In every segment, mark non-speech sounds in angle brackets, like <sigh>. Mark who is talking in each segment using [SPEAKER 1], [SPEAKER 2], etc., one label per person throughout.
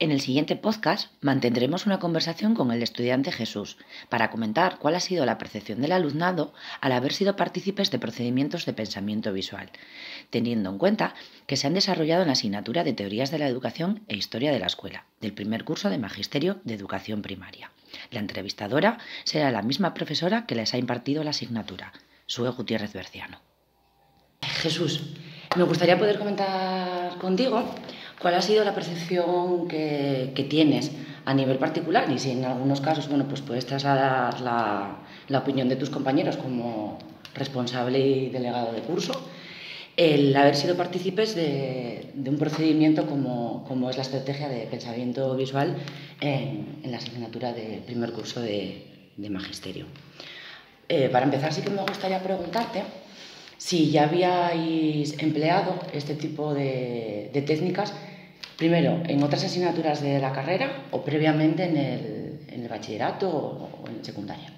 [SPEAKER 1] En el siguiente podcast mantendremos una conversación con el estudiante Jesús para comentar cuál ha sido la percepción del alumnado al haber sido partícipes de procedimientos de pensamiento visual, teniendo en cuenta que se han desarrollado en la asignatura de Teorías de la Educación e Historia de la Escuela, del primer curso de Magisterio de Educación Primaria. La entrevistadora será la misma profesora que les ha impartido la asignatura, Sue Gutiérrez Berciano. Jesús, me gustaría poder comentar contigo ¿Cuál ha sido la percepción que, que, tienes a nivel particular? Y si en algunos casos, bueno, pues puedes trasladar la, la opinión de tus compañeros como responsable y delegado de curso, el haber sido partícipes de, de un procedimiento como, como, es la estrategia de pensamiento visual en, en la asignatura del primer curso de, de magisterio. Eh, para empezar, sí que me gustaría preguntarte si ya habíais empleado este tipo de, de técnicas, primero en otras asignaturas de la carrera o previamente en el, en el bachillerato o, en secundaria.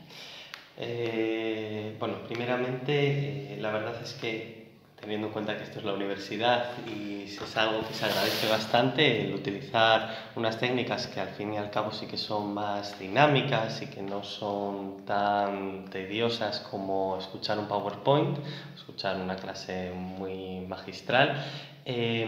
[SPEAKER 2] Eh, bueno, primeramente, eh, la verdad es que teniendo en cuenta que esto es la universidad y es algo que se agradece bastante, el utilizar unas técnicas que al fin y al cabo sí que son más dinámicas y que no son tan tediosas como escuchar un PowerPoint, escuchar una clase muy magistral, eh,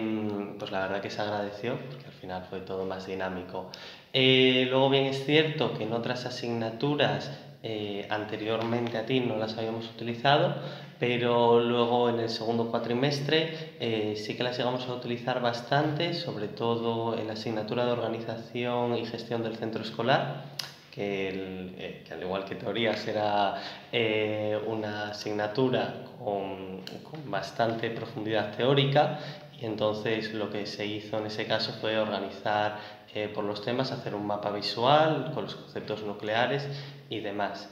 [SPEAKER 2] pues la verdad que se agradeció porque al final fue todo más dinámico. Eh, luego bien es cierto que en otras asignaturas eh, anteriormente a ti no las habíamos utilizado, pero luego en el segundo cuatrimestre eh, sí que las llegamos a utilizar bastante, sobre todo en la asignatura de organización y gestión del centro escolar, que, el, eh, que al igual que teorías era eh, una asignatura con, con bastante profundidad teórica y entonces lo que se hizo en ese caso fue organizar eh, por los temas, hacer un mapa visual con los conceptos nucleares y demás.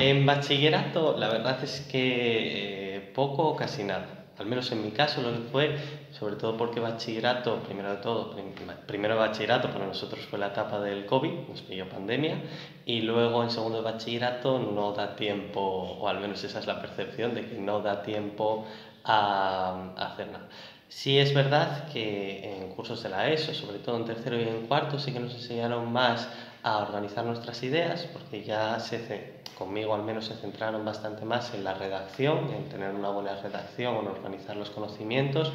[SPEAKER 2] En bachillerato la verdad es que eh, poco o casi nada. Al menos en mi caso lo fue, sobre todo porque bachillerato, primero de todo, prim primero bachillerato para nosotros fue la etapa del COVID, nos pilló pandemia, y luego en segundo de bachillerato no da tiempo, o al menos esa es la percepción, de que no da tiempo a, a hacer nada. Sí es verdad que en cursos de la ESO, sobre todo en tercero y en cuarto, sí que nos enseñaron más a organizar nuestras ideas, porque ya se, conmigo al menos se centraron bastante más en la redacción, en tener una buena redacción, en organizar los conocimientos,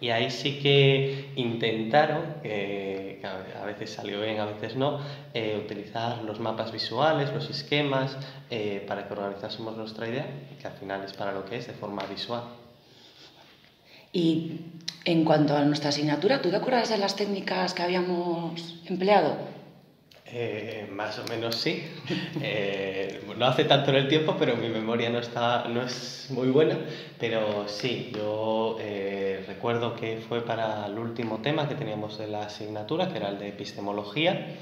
[SPEAKER 2] y ahí sí que intentaron, eh, que a veces salió bien, a veces no, eh, utilizar los mapas visuales, los esquemas, eh, para que organizásemos nuestra idea, que al final es para lo que es, de forma visual.
[SPEAKER 1] Y en cuanto a nuestra asignatura, ¿tú te acuerdas de las técnicas que habíamos empleado?
[SPEAKER 2] Eh, más o menos sí. Eh, no hace tanto en el tiempo, pero mi memoria no, está, no es muy buena. Pero sí, yo eh, recuerdo que fue para el último tema que teníamos de la asignatura, que era el de epistemología,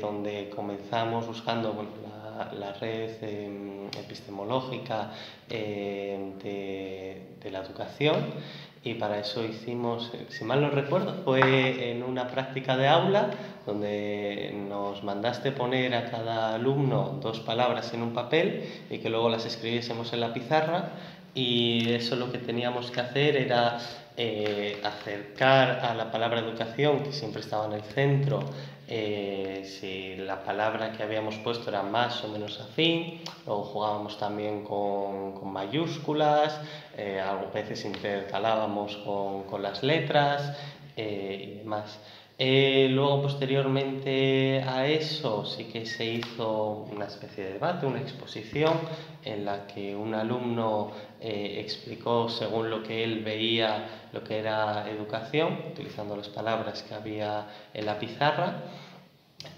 [SPEAKER 2] donde comenzamos buscando bueno, la, la, red eh, epistemológica de, de la educación y para eso hicimos, si mal no recuerdo, fue en una práctica de aula donde nos mandaste poner a cada alumno dos palabras en un papel y que luego las escribiésemos en la pizarra y eso lo que teníamos que hacer era eh, acercar a la palabra educación, que siempre estaba en el centro, eh, si la palabra que habíamos puesto era más o menos afín, luego jugábamos también con, mayúsculas, eh, a veces intercalábamos con, con las letras eh, y demás. Eh, luego, posteriormente a eso, sí que se hizo una especie de debate, una exposición en la que un alumno eh, explicó según lo que él veía lo que era educación, utilizando las palabras que había en la pizarra.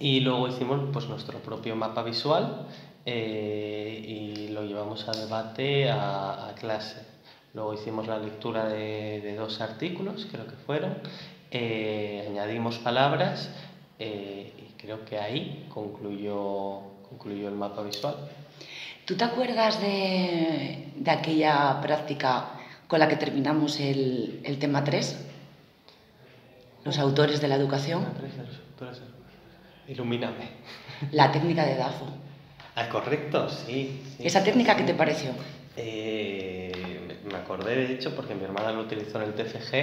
[SPEAKER 2] Y luego hicimos pues, nuestro propio mapa visual eh, y lo llevamos a debate a, a clase. Luego hicimos la lectura de, de dos artículos, creo que fueron, eh, añadimos palabras eh, y creo que ahí concluyó, concluyó el mapa visual.
[SPEAKER 1] ¿Tú te acuerdas de, de aquella práctica con la que terminamos el, el tema 3? Los autores de la educación.
[SPEAKER 2] Ilumíname.
[SPEAKER 1] La técnica de DAFO.
[SPEAKER 2] Ah, correcto, sí.
[SPEAKER 1] sí ¿Esa técnica qué te pareció?
[SPEAKER 2] Eh, me acordé de hecho porque mi hermana lo utilizó en el TFG,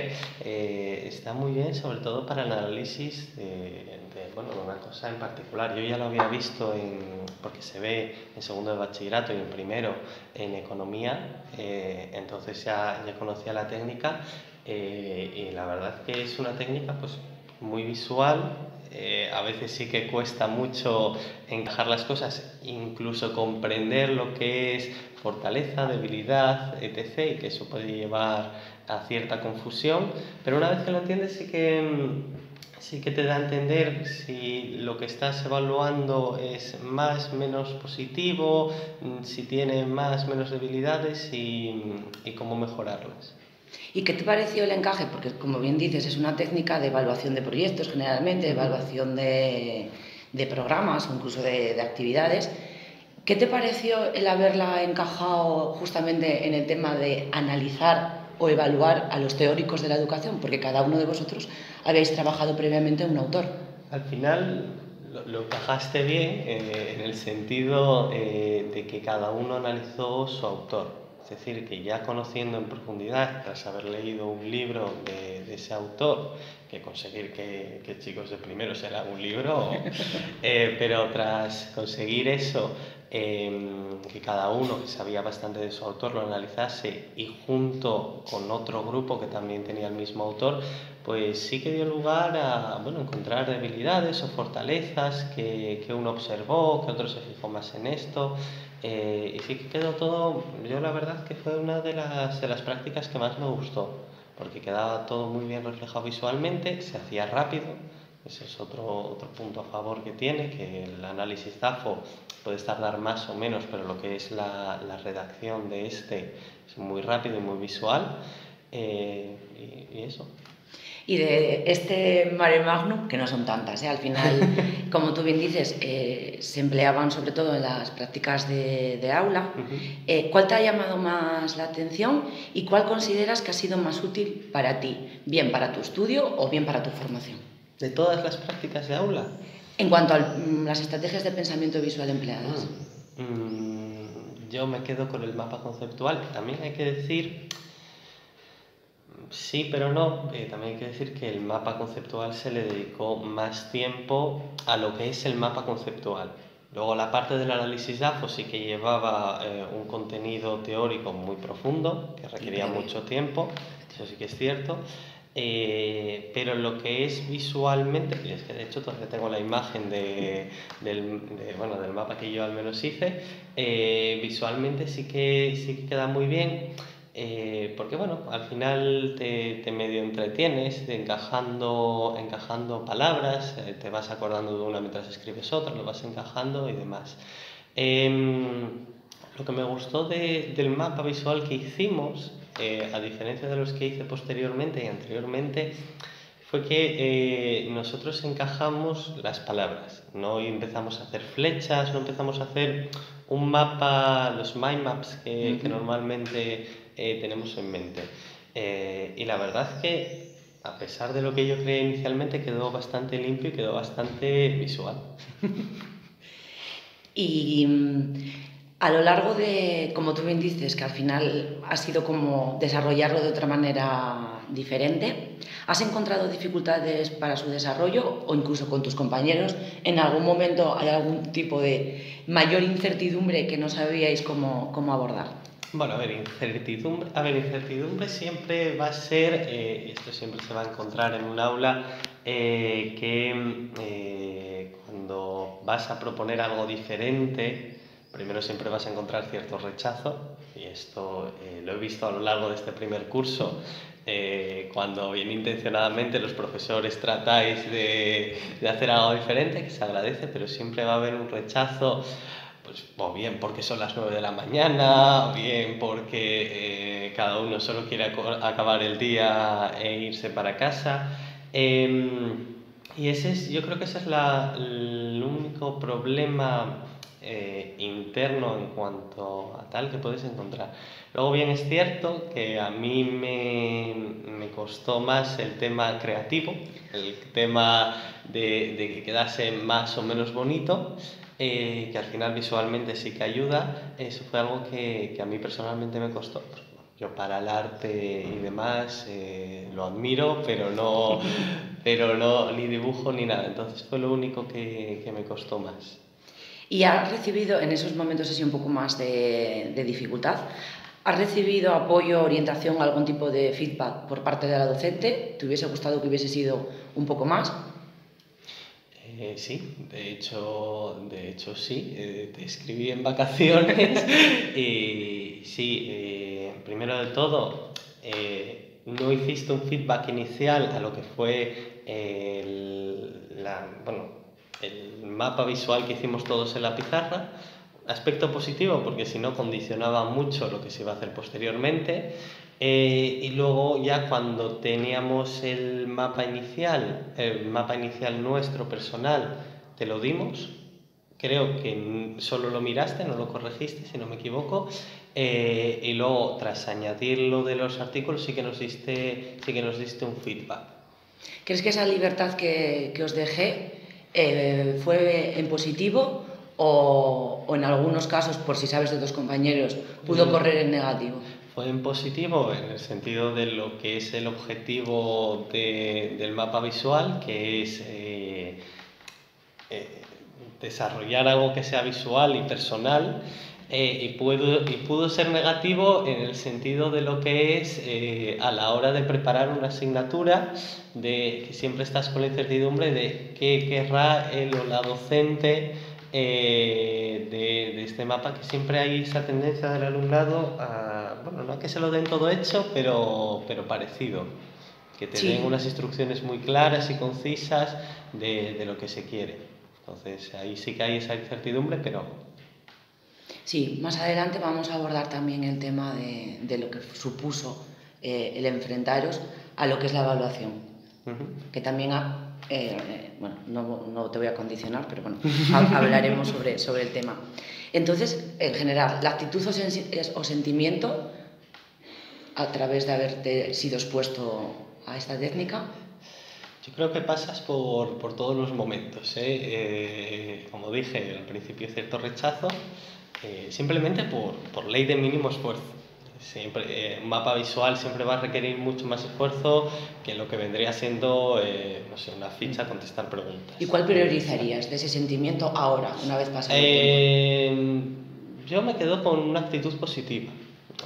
[SPEAKER 2] eh, está muy bien sobre todo para el análisis de, bueno, una cosa en particular. Yo ya lo había visto en, porque se ve en segundo de bachillerato y en primero en economía, eh, entonces ya, ya conocía la técnica y la verdad que es una técnica pues muy visual, eh, a veces sí que cuesta mucho encajar las cosas, incluso comprender lo que es fortaleza, debilidad, etc. y que eso puede llevar a cierta confusión, pero una vez que lo entiendes sí que, sí que te da a entender si lo que estás evaluando es más, menos positivo, si tiene más, menos debilidades y, y cómo mejorarlas.
[SPEAKER 1] ¿Y qué te pareció el encaje? Porque, como bien dices, es una técnica de evaluación de proyectos generalmente, de evaluación de, de programas o incluso de, de, actividades. ¿Qué te pareció el haberla encajado justamente en el tema de analizar o evaluar a los teóricos de la educación? Porque cada uno de vosotros habéis trabajado previamente en un autor.
[SPEAKER 2] Al final lo, lo encajaste bien eh, en el sentido eh, de que cada uno analizó su autor. Es decir, que ya conociendo en profundidad, tras haber leído un libro de, de ese autor, que conseguir que, que, Chicos de Primero será un libro, <laughs> eh, pero tras conseguir eso, eh, que cada uno que sabía bastante de su autor lo analizase y junto con otro grupo que también tenía el mismo autor, pues sí que dio lugar a bueno, encontrar debilidades o fortalezas que, que uno observó, que otro se fijó más en esto. Eh, y sí que quedó todo, yo la verdad que fue una de las, de las prácticas que más me gustó, porque quedaba todo muy bien reflejado visualmente, se hacía rápido, ese es otro, otro punto a favor que tiene, que el análisis ZAFO puede tardar más o menos, pero lo que es la, la redacción de este es muy rápido y muy visual, eh, y, y eso
[SPEAKER 1] y de este mare magnum, que no son tantas, ¿eh? al final, <laughs> como tú bien dices, eh, se empleaban sobre todo en las prácticas de, de aula. Uh -huh. eh, ¿Cuál te ha llamado más la atención y cuál consideras que ha sido más útil para ti, bien para tu estudio o bien para tu formación?
[SPEAKER 2] ¿De todas las prácticas de aula?
[SPEAKER 1] En cuanto a mm, las estrategias de pensamiento visual empleadas.
[SPEAKER 2] Mm. Mm, yo me quedo con el mapa conceptual, que también hay que decir Sí, pero no. Eh, también hay que decir que el mapa conceptual se le dedicó más tiempo a lo que es el mapa conceptual. Luego la parte del análisis DAFO sí que llevaba eh, un contenido teórico muy profundo, que requería mucho tiempo, eso sí que es cierto. Eh, pero lo que es visualmente, y es que de hecho todavía tengo la imagen de, del, de, bueno, del mapa que yo al menos hice, eh, visualmente sí que, sí que queda muy bien. Eh, porque bueno, al final te, te medio entretienes encajando, encajando palabras, eh, te vas acordando de una mientras escribes otra, lo vas encajando y demás. Eh, lo que me gustó de, del mapa visual que hicimos, eh, a diferencia de los que hice posteriormente y anteriormente, fue que eh, nosotros encajamos las palabras, no empezamos a hacer flechas, no empezamos a hacer un mapa, los mind maps que, uh -huh. que normalmente eh, tenemos en mente. Eh, y la verdad es que, a pesar de lo que yo creé inicialmente, quedó bastante limpio y quedó bastante visual.
[SPEAKER 1] y mm, a lo largo de, como tú bien dices, que al final ha sido como desarrollarlo de otra manera diferente, ¿has encontrado dificultades para su desarrollo o incluso con tus compañeros? ¿En algún momento hay algún tipo de mayor incertidumbre que no sabíais cómo, cómo abordar?
[SPEAKER 2] Bueno, a ver, incertidumbre, a ver, incertidumbre siempre va a ser, eh, esto siempre se va a encontrar en un aula, eh, que eh, cuando vas a proponer algo diferente, primero siempre vas a encontrar cierto rechazo, y esto eh, lo he visto a lo largo de este primer curso, eh, cuando bien intencionadamente los profesores tratáis de, de hacer algo diferente, que se agradece, pero siempre va a haber un rechazo pues, o bien porque son las 9 de la mañana, o bien porque eh, cada uno solo quiere acabar el día e irse para casa. Eh, y ese es, yo creo que ese es el único problema eh, interno en cuanto a tal que puedes encontrar. Luego bien es cierto que a mí me, me costó más el tema creativo, el tema de, de que quedase más o menos bonito, eh, que al final visualmente sí que ayuda, eso fue algo que, que a mí personalmente me costó. yo para el arte y demás eh, lo admiro, pero no, <laughs> pero no, ni dibujo ni nada. Entonces fue lo único que, que me costó más.
[SPEAKER 1] ¿Y has recibido en esos momentos así un poco más de, de dificultad? ¿Has recibido apoyo, orientación, algún tipo de feedback por parte de la docente? ¿Te hubiese gustado que hubiese sido un poco más?
[SPEAKER 2] Eh, sí, de hecho, de hecho sí. Eh, te escribí en vacaciones <laughs> y sí, eh, primero de todo, no hiciste un feedback inicial a lo que fue el, la, bueno, el mapa visual que hicimos todos en la pizarra aspecto positivo porque si no condicionaba mucho lo que se iba a hacer posteriormente. Eh, y luego ya cuando teníamos el mapa inicial, el mapa inicial nuestro personal, te lo dimos. Creo que solo lo miraste, no lo corregiste, si no me equivoco. Eh, y luego, tras añadir lo de los artículos, sí que nos diste, sí que nos diste un feedback.
[SPEAKER 1] ¿Crees que esa libertad que, que os dejé eh, fue en positivo o, o, en algunos casos, por si sabes de tus compañeros, pudo correr en negativo?
[SPEAKER 2] Fue en positivo en el sentido de lo que es el objetivo de, del mapa visual, que es eh, eh, desarrollar algo que sea visual y personal. Eh, y, pudo, y pudo ser negativo en el sentido de lo que es eh, a la hora de preparar una asignatura, de que siempre estás con la incertidumbre de qué querrá el o la docente eh, de, de, este mapa, que siempre hay esa tendencia del alumnado a, bueno, no a que se lo den todo hecho, pero, pero parecido, que te sí. den unas instrucciones muy claras y concisas de, de lo que se quiere. Entonces ahí sí que hay esa incertidumbre, pero
[SPEAKER 1] Sí, más adelante vamos a abordar también el tema de, de lo que supuso eh, el enfrentaros a lo que es la evaluación, uh -huh. que también ha, eh, bueno, no, no, te voy a condicionar, pero bueno, hablaremos sobre, sobre el tema. Entonces, en general, la actitud o, sen o sentimiento a través de haberte sido expuesto a esta técnica
[SPEAKER 2] yo creo que pasas por, por todos los momentos. ¿eh? Eh, como dije al principio, cierto rechazo, eh, simplemente por, por ley de mínimo esfuerzo. Siempre, eh, un mapa visual siempre va a requerir mucho más esfuerzo que lo que vendría siendo, eh, no sé, una ficha, contestar preguntas.
[SPEAKER 1] ¿Y cuál priorizarías de ese sentimiento ahora, una vez pasado
[SPEAKER 2] eh, Yo me quedo con una actitud positiva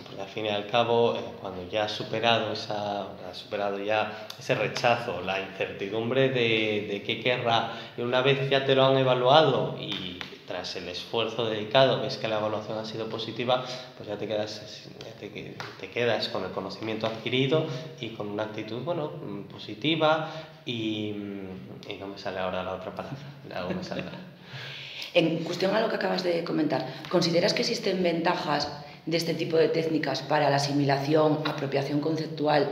[SPEAKER 2] porque al fin y al cabo, eh, cuando ya has superado, esa, has superado ya ese rechazo, la incertidumbre de, de qué querrá, y una vez ya te lo han evaluado y tras el esfuerzo dedicado ves que la evaluación ha sido positiva, pues ya te quedas, te, quedas con el conocimiento adquirido y con una actitud bueno, positiva y, y no me sale ahora la otra palabra. <laughs>
[SPEAKER 1] En cuestión a lo que acabas de comentar, ¿consideras que existen ventajas de este tipo de técnicas para la asimilación, apropiación conceptual,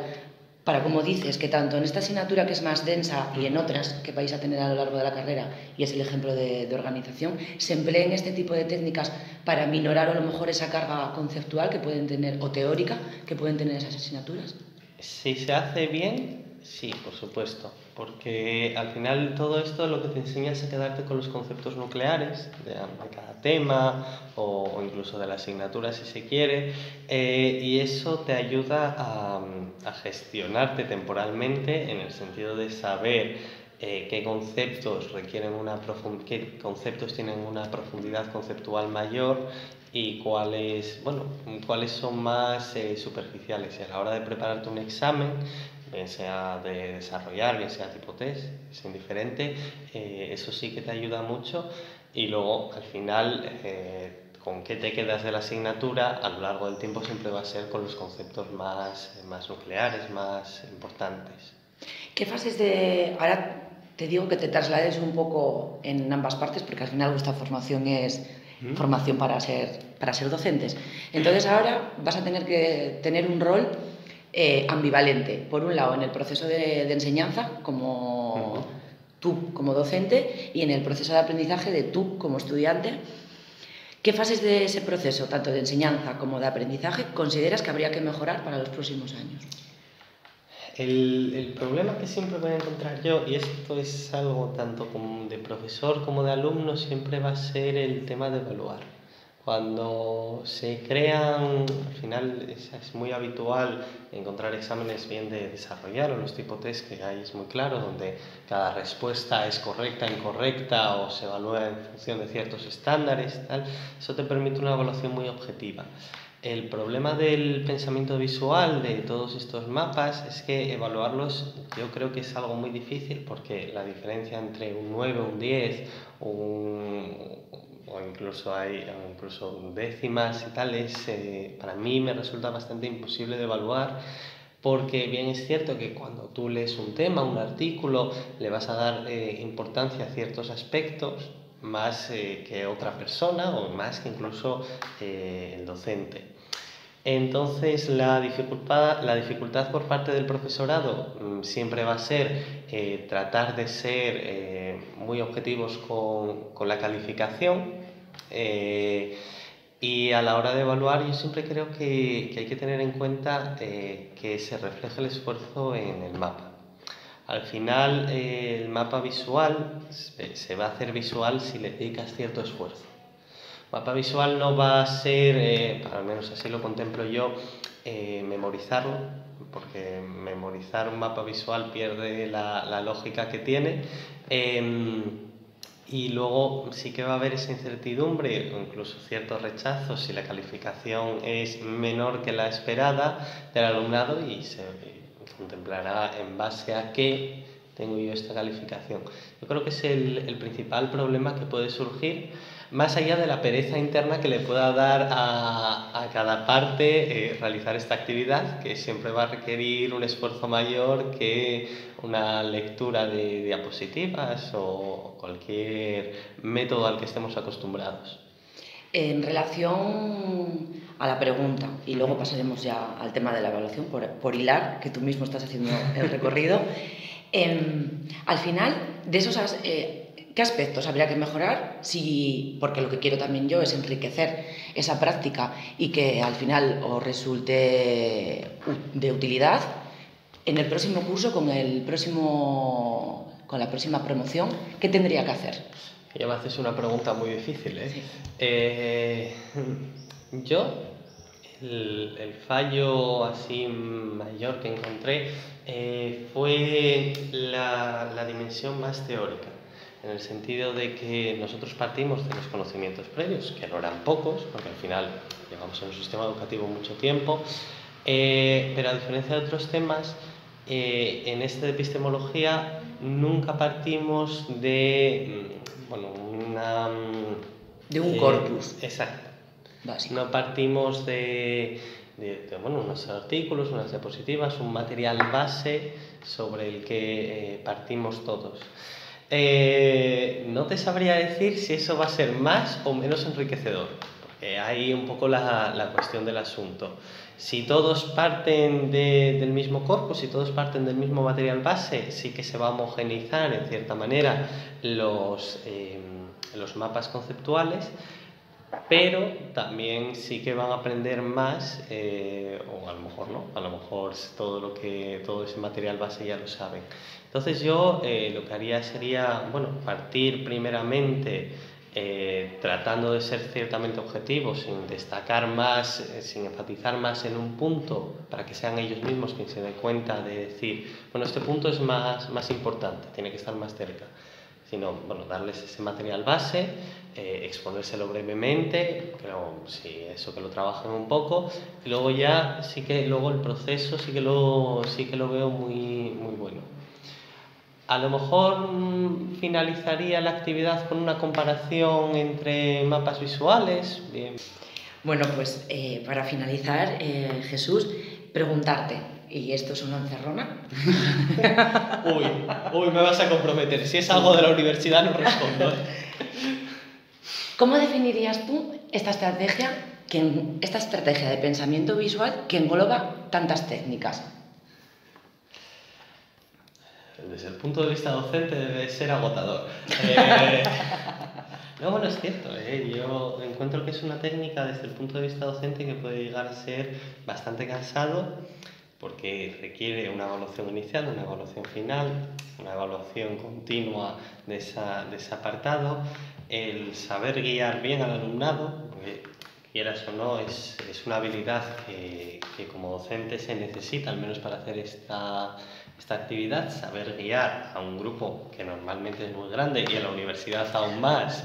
[SPEAKER 1] para, como dices, que tanto en esta asignatura que es más densa y en otras que vais a tener a lo largo de la carrera, y es el ejemplo de, organización, se empleen este tipo de técnicas para minorar a lo mejor esa carga conceptual que pueden tener, o teórica, que pueden tener esas asignaturas?
[SPEAKER 2] Si se hace bien, sí, por supuesto, porque al final todo esto lo que te enseña es a quedarte con los conceptos nucleares de, cada tema o, incluso de la asignatura si se quiere, eh, y eso te ayuda a, a gestionarte temporalmente en el sentido de saber eh, qué conceptos requieren una qué conceptos tienen una profundidad conceptual mayor y cuáles, bueno, cuáles son más eh, superficiales. Y a la hora de prepararte un examen, bien sea de desarrollar, bien sea tipo test, es indiferente, eh, eso sí que te ayuda mucho y luego al final eh, con qué te quedas de la asignatura a lo largo del tiempo siempre va a ser con los conceptos más, más nucleares, más importantes.
[SPEAKER 1] ¿Qué fases de... Ahora te digo que te traslades un poco en ambas partes porque al final vuestra formación es ¿Mm? formación para ser, para ser docentes. Entonces ahora vas a tener que tener un rol eh, ambivalente. Por un lado, en el proceso de, de enseñanza, como uh -huh. tú como docente, y en el proceso de aprendizaje de tú como estudiante. ¿Qué fases de ese proceso, tanto de enseñanza como de aprendizaje, consideras que habría que mejorar para los próximos años?
[SPEAKER 2] El, el, problema que siempre voy a encontrar yo, y esto es algo tanto como de profesor como de alumno, siempre va a ser el tema de evaluar. Cuando se crean, al final es, muy habitual encontrar exámenes bien de desarrollar o los tipo test que hay es muy claro, donde cada respuesta es correcta, incorrecta o se evalúa en función de ciertos estándares, tal. eso te permite una evaluación muy objetiva. El problema del pensamiento visual de todos estos mapas es que evaluarlos yo creo que es algo muy difícil porque la diferencia entre un 9, un 10, un, o incluso hay incluso décimas y tales, eh, para mí me resulta bastante imposible de evaluar porque bien es cierto que cuando tú lees un tema, un artículo, le vas a dar eh, importancia a ciertos aspectos más eh, que otra persona o más que incluso el docente. Entonces la dificultad, la dificultad por parte del profesorado mm, siempre va a ser tratar de ser muy objetivos con, con la calificación eh, y a la hora de evaluar, yo siempre creo que, que hay que tener en cuenta eh, que se refleja el esfuerzo en el mapa. Al final, eh, el mapa visual se va a hacer visual si le dedicas cierto esfuerzo. Mapa visual no va a ser, al menos así lo contemplo yo, memorizarlo, porque memorizar un mapa visual pierde la, la lógica que tiene. Em, y luego sí que va a haber esa incertidumbre o incluso cierto rechazo si la calificación es menor que la esperada del alumnado y se contemplará en base a qué tengo yo esta calificación. Yo creo que es el, el principal problema que puede surgir más allá de la pereza interna que le pueda dar a, a cada parte eh, realizar esta actividad, que siempre va a requerir un esfuerzo mayor que una lectura de diapositivas o cualquier método al que estemos acostumbrados.
[SPEAKER 1] En relación a la pregunta, y luego pasaremos ya al tema de la evaluación, por, por hilar, que tú mismo estás haciendo el recorrido, <laughs> em, al final, de esos... Eh, ¿Qué aspectos habría que mejorar? Si, porque lo que quiero también yo es enriquecer esa práctica y que al final os resulte de utilidad en el próximo curso con el próximo con la próxima promoción, ¿qué tendría que hacer?
[SPEAKER 2] Ya me haces una pregunta muy difícil, ¿eh? eh yo, el, fallo así mayor que encontré eh, fue la, la dimensión más teórica en el sentido de que nosotros partimos de los conocimientos previos, que no eran pocos, porque al final llevamos en un sistema educativo mucho tiempo, eh, pero a diferencia de otros temas, eh, en esta epistemología nunca partimos de, mm, bueno, una...
[SPEAKER 1] De un eh, corpus.
[SPEAKER 2] Exacto. No partimos de, de, bueno, unos artículos, unas diapositivas, un material base sobre el que partimos todos. Eh, no te sabría decir si eso va a ser más o menos enriquecedor, porque hay un poco la, la cuestión del asunto. Si todos parten del mismo corpus, si todos parten del mismo material base, sí que se va a homogeneizar en cierta manera los, eh, los mapas conceptuales, pero también sí que van a aprender más, eh, o a lo mejor no, a lo mejor todo, lo que, todo ese material base ya lo saben. Entonces yo eh, lo que haría sería, bueno, partir primeramente eh, tratando de ser ciertamente objetivo, sin destacar más, sin enfatizar más en un punto, para que sean ellos mismos quienes se den cuenta de decir, bueno, este punto es más, más importante, tiene que estar más cerca sino bueno, darles ese material base, eh, exponérselo brevemente, creo sí, eso que lo trabajen un poco, y luego ya sí que luego el proceso sí que lo, sí que lo veo muy, muy bueno. A lo mejor finalizaría la actividad con una comparación entre mapas visuales. Bien.
[SPEAKER 1] Bueno, pues eh, para finalizar, eh, Jesús, preguntarte, ¿Y esto es una encerrona?
[SPEAKER 2] uy, uy, me vas a comprometer. Si es algo de la universidad, no respondo. ¿eh?
[SPEAKER 1] ¿Cómo definirías tú esta estrategia, que, esta estrategia de pensamiento visual que engloba tantas técnicas?
[SPEAKER 2] Desde el punto de vista docente debe ser agotador. Eh, <laughs> no, bueno, es cierto. ¿eh? Yo encuentro que es una técnica desde el punto de vista docente que puede llegar a ser bastante cansado porque requiere una evaluación inicial, una evaluación final, una evaluación continua de, esa, de ese apartado, el saber guiar bien al alumnado, porque quieras o no, es, es una habilidad que, que, como docente se necesita, al menos para hacer esta, esta actividad, saber guiar a un grupo que normalmente es muy grande y en la universidad aún más.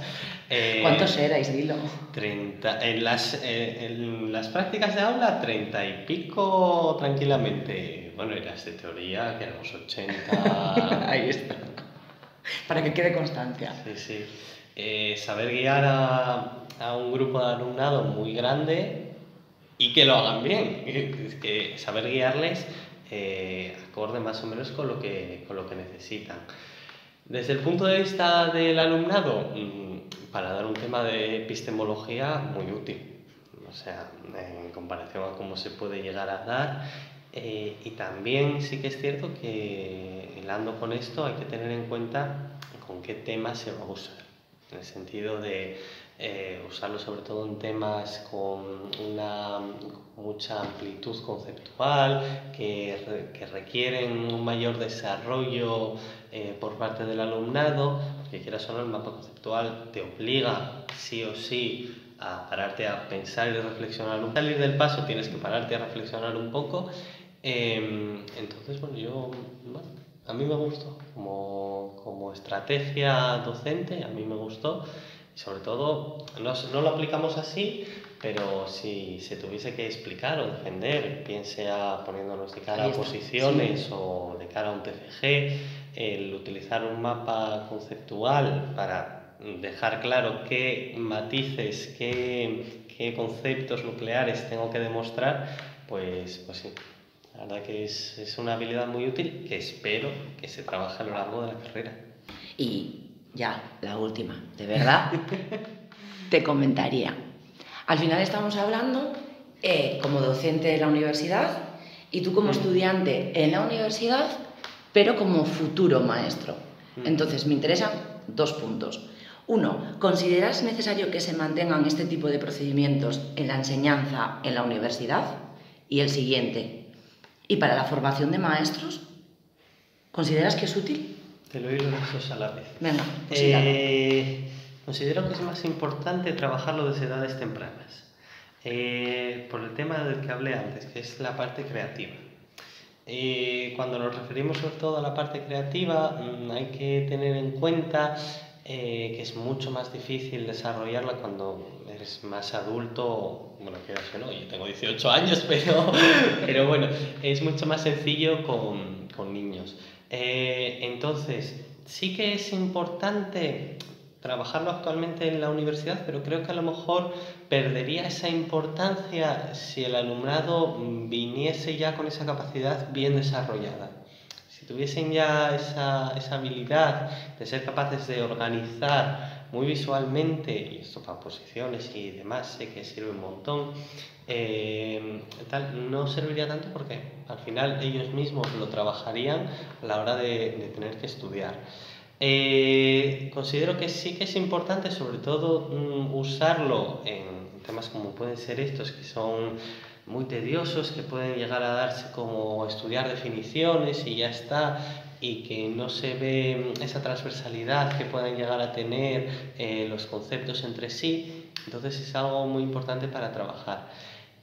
[SPEAKER 1] Eh, ¿Cuántos erais, dilo?
[SPEAKER 2] 30, en, las, eh, en las prácticas de aula, 30 y pico tranquilamente. Bueno, y las de teoría, que éramos 80. <laughs>
[SPEAKER 1] Ahí está. Para que quede constancia.
[SPEAKER 2] Sí, sí. Eh, saber guiar a, a, un grupo de alumnado muy grande y que lo hagan bien. Que saber guiarles eh, acorde más o menos con lo, que, con lo que necesitan. Desde el punto de vista del alumnado, mm, para dar un tema de epistemología, muy útil. O sea, en comparación a cómo se puede llegar a dar. Eh, y también sí que es cierto que, hilando con esto, hay que tener en cuenta con qué tema se va a usar. En el sentido de eh, usarlo sobre todo en temas con una mucha amplitud conceptual, que, que requieren un mayor desarrollo eh, por parte del alumnado, porque quieras o no, el mapa conceptual te obliga sí o sí a pararte a pensar y reflexionar. Al salir del paso tienes que pararte a reflexionar un poco. Em, entonces, bueno, yo, a mí me gustó como, como estrategia docente, a mí me gustó sobre todo, no, no, lo aplicamos así, pero si se tuviese que explicar o defender, piense a poniéndonos de cara a posiciones o de cara a un TFG, el utilizar un mapa conceptual para dejar claro qué matices, qué, qué conceptos nucleares tengo que demostrar, pues, pues sí, la verdad que es, es una habilidad muy útil que espero que se trabaje a lo largo de la carrera.
[SPEAKER 1] Y ya, la última, de verdad, <laughs> te comentaría. Al final estamos hablando eh, como docente de la universidad y tú como mm. estudiante en la universidad, pero como futuro maestro. Mm. Entonces, me interesan dos puntos. Uno, ¿consideras necesario que se mantengan este tipo de procedimientos en la enseñanza en la universidad? Y el siguiente, ¿y para la formación de maestros? ¿Consideras que es útil?
[SPEAKER 2] Te lo digo los a la vez.
[SPEAKER 1] Venga,
[SPEAKER 2] pues eh, considero que es más importante trabajarlo desde edades tempranas. Eh, por el tema del que hablé antes, que es la parte creativa. Eh, cuando nos referimos sobre todo a la parte creativa, mm, hay que tener en cuenta eh, que es mucho más difícil desarrollarla cuando eres más adulto, bueno, que no, yo tengo 18 años, <laughs> pero, pero bueno, es mucho más sencillo con, con niños. Eh, entonces, sí que es importante trabajarlo actualmente en la universidad, pero creo que a lo mejor perdería esa importancia si el alumnado viniese ya con esa capacidad bien desarrollada. Tuviesen ya esa, esa habilidad de ser capaces de organizar muy visualmente, y esto para posiciones y demás, sé que sirve un montón, eh, tal, no serviría tanto porque al final ellos mismos lo trabajarían a la hora de, de tener que estudiar. Eh, considero que sí que es importante sobre todo mm, usarlo en temas como pueden ser estos que son muy tediosos, que pueden llegar a darse como estudiar definiciones y ya está, y que no se ve esa transversalidad que puedan llegar a tener eh, los conceptos entre sí, entonces es algo muy importante para trabajar.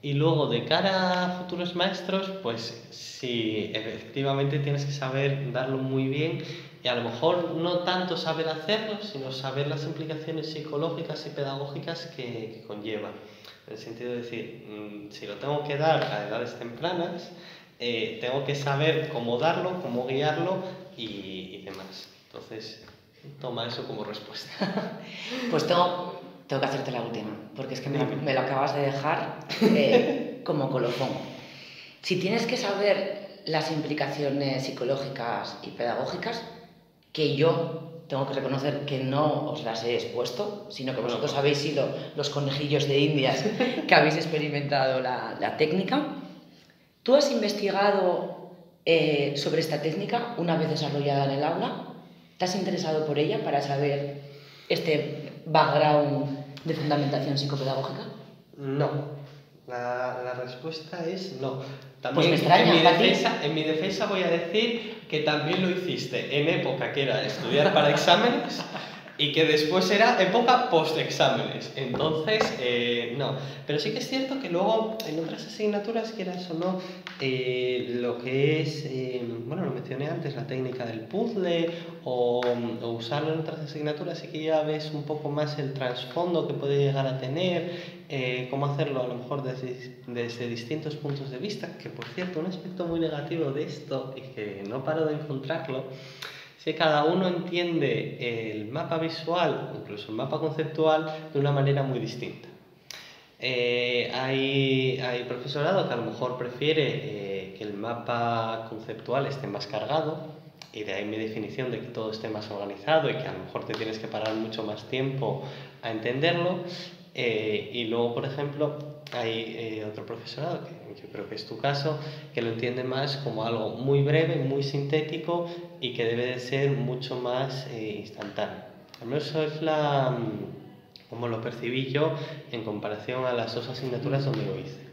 [SPEAKER 2] Y luego, de cara a futuros maestros, pues sí, efectivamente tienes que saber darlo muy bien y a lo mejor no tanto saber hacerlo, sino saber las implicaciones psicológicas y pedagógicas que, que conlleva. En el sentido de decir, mm, si lo tengo que dar a edades tempranas, eh, tengo que saber cómo darlo, cómo guiarlo y, y demás. Entonces, toma eso como respuesta. <laughs>
[SPEAKER 1] pues tengo, tengo que hacerte la última, porque es que me, me lo acabas de dejar eh, <laughs> como colofón. Si tienes que saber las implicaciones psicológicas y pedagógicas, que yo tengo que reconocer que no os las he expuesto, sino que vosotros habéis sido los conejillos de indias que habéis experimentado la, la técnica, ¿Tú has investigado eh, sobre esta técnica una vez desarrollada en el aula? ¿Te has interesado por ella para saber este background de fundamentación psicopedagógica?
[SPEAKER 2] No. La, la respuesta es no.
[SPEAKER 1] También, pues me extraña,
[SPEAKER 2] en, mi defensa, en mi defensa voy a decir que también lo hiciste en época que era estudiar para <laughs> exámenes y que después era época post-exámenes. Entonces, eh, no. Pero sí que es cierto que luego en otras asignaturas, quieras o no, eh, lo que es, eh, bueno, lo mencioné antes, la técnica del puzzle o, o, usarlo en otras asignaturas, sí que ya ves un poco más el trasfondo que puede llegar a tener, cómo hacerlo a lo mejor desde, desde distintos puntos de vista, que por cierto, un aspecto muy negativo de esto y que no paro de encontrarlo, que cada uno entiende el mapa visual, incluso el mapa conceptual, de una manera muy distinta. Eh, hay, hay, profesorado que a lo mejor prefiere eh, que el mapa conceptual esté más cargado, y de ahí mi definición de que todo esté más organizado y que a lo mejor te tienes que parar mucho más tiempo a entenderlo. Eh, y luego, por ejemplo, hay eh, otro profesorado, que yo creo que es tu caso, que lo entiende más como algo muy breve, muy sintético y que debe de ser mucho más eh, instantáneo. Al menos eso es la, mm, como lo percibí yo en comparación a las dos asignaturas donde lo hice.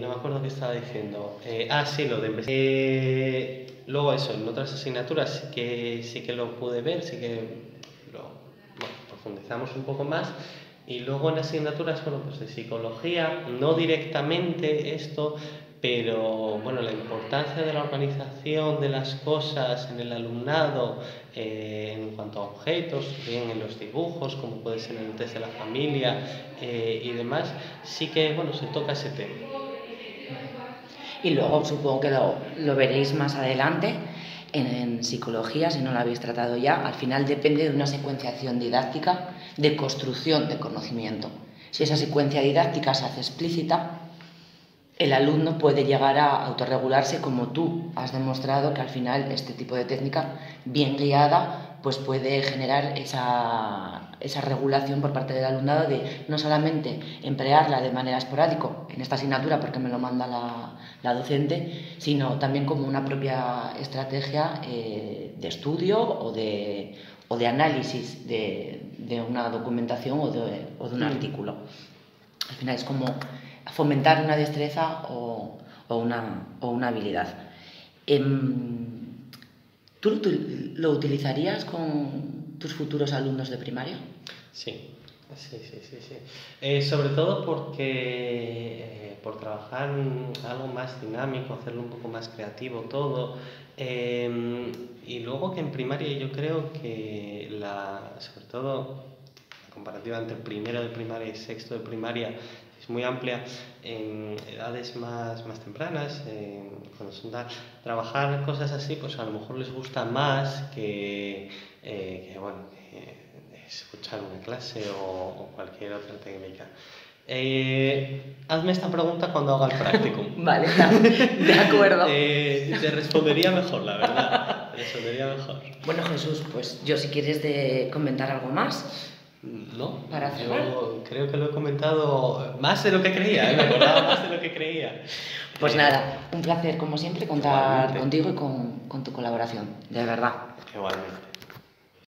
[SPEAKER 2] no me acuerdo qué estaba diciendo. ah, sí, lo de luego eso, en otras asignaturas sí que, sí que lo pude ver, sí que lo bueno, profundizamos un poco más y luego en asignaturas, bueno, pues de psicología, no directamente esto, pero bueno, la importancia de la organización de las cosas en el alumnado eh, en cuanto a objetos, bien en los dibujos, como puede ser en el test de la familia eh, y demás, sí que bueno, se toca ese tema.
[SPEAKER 1] Y luego supongo que lo, lo veréis más adelante en, psicología, si no lo habéis tratado ya, al final depende de una secuenciación didáctica de construcción de conocimiento. Si esa secuencia didáctica se hace explícita, el alumno puede llegar a autorregularse como tú has demostrado que al final este tipo de técnica bien guiada pues puede generar esa, esa regulación por parte del alumnado de no solamente emplearla de manera esporádica en esta asignatura porque me lo manda la, la docente, sino también como una propia estrategia eh, de estudio o de, o de análisis de, de, una documentación o de, o de un mm. artículo. Al final es como fomentar una destreza o, o, una, o una, habilidad. Em, ¿Tú lo utilizarías con tus futuros alumnos de primaria?
[SPEAKER 2] Sí, sí, sí, sí. sí. Eh, sobre todo porque eh, por trabajar algo más dinámico, hacerlo un poco más creativo todo. Em, y luego que en primaria yo creo que la, sobre todo la comparativa entre primero de primaria y sexto de primaria es muy amplia en edades más, más tempranas, cuando son trabajar cosas así, pues a lo mejor les gusta más que, eh, que bueno, escuchar una clase o, cualquier otra técnica. Eh, hazme esta pregunta cuando haga el práctico. <laughs>
[SPEAKER 1] vale, de acuerdo. <laughs>
[SPEAKER 2] Eh, te respondería mejor, la verdad. Te respondería mejor.
[SPEAKER 1] Bueno, Jesús, pues yo si quieres de comentar algo más.
[SPEAKER 2] No,
[SPEAKER 1] para.
[SPEAKER 2] Yo creo que lo he comentado más de lo que creía, ¿eh? me acordaba más de lo que creía.
[SPEAKER 1] Pues nada, un placer como siempre contar contigo y con, con tu colaboración, de verdad.
[SPEAKER 2] Igualmente.